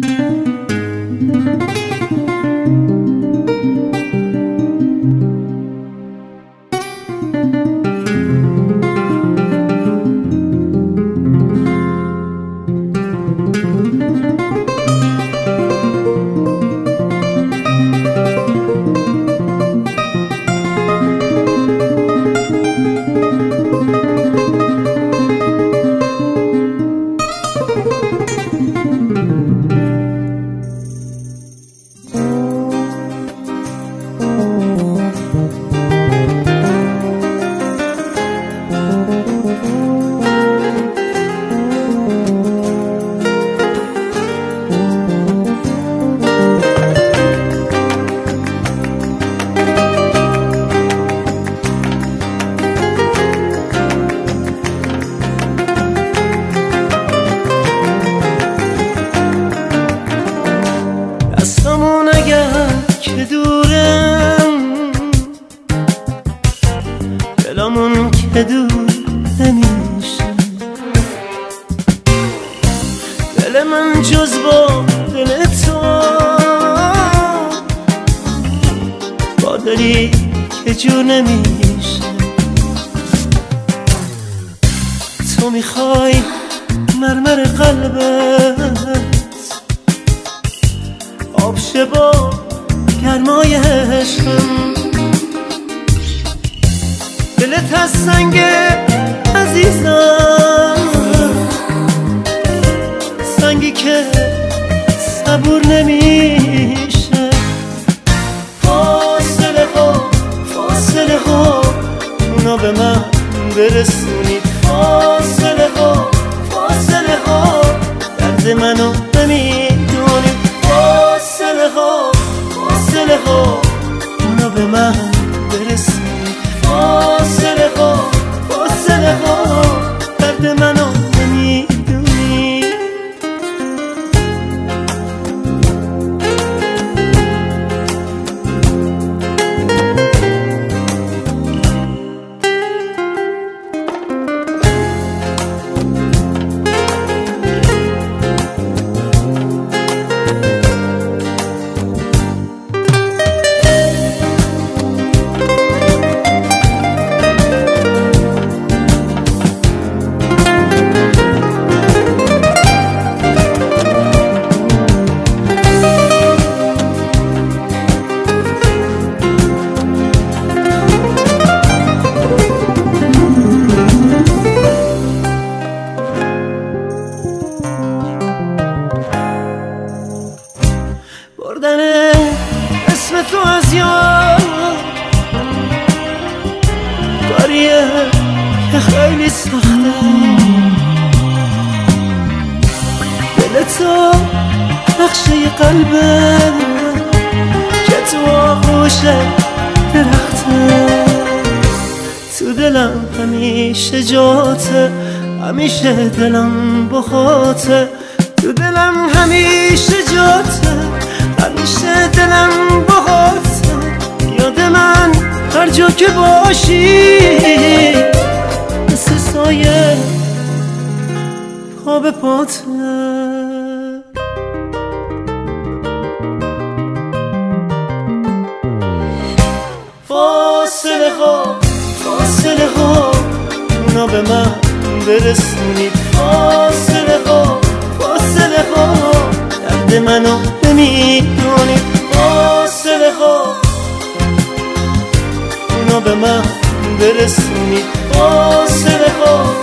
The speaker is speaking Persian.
Música دورم. دلمون که دور نمیشه. دل من جز با دل تو. با دلی که جور نمیشه. تو می‌خوای مرمر قلبت. آب با گرمای عشقم. دلت از سنگ عزیزم. سنگی که صبور نمیشه. فاصله ها فاصله ها. اونا به من برسونید فاصله ها فاصله ها. درد منو بردن اسم تو از یاد. کاریه که خیلی سخته. دل تو نقشه قلبه که تو آغوش درخته. تو دلم همیشه جاته همیشه دلم بخاته تو دلم همیشه جاته. همیشه دلم بخاته یاد من هر جا که باشی. مثل سایه خواب پاته فاصله ها فاصله ها. اونا به من برسونید فاصله ها فاصله ها. درد منو نمی‌دونید فاصله ها. اونا به من برسونید فاصله ها.